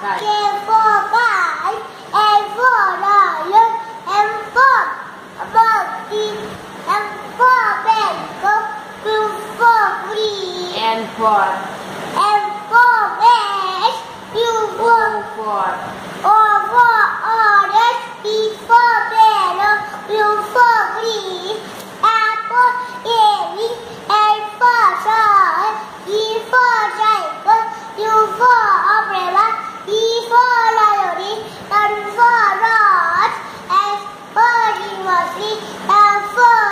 Right. K for kite, L for lion, M for monkey, M for Bangkok, Q for green, N for M for red, U for O for O for orange, B for yellow, U for green, A for airy, L for sun, E for dragon, U for umbrella. mostly uh, four.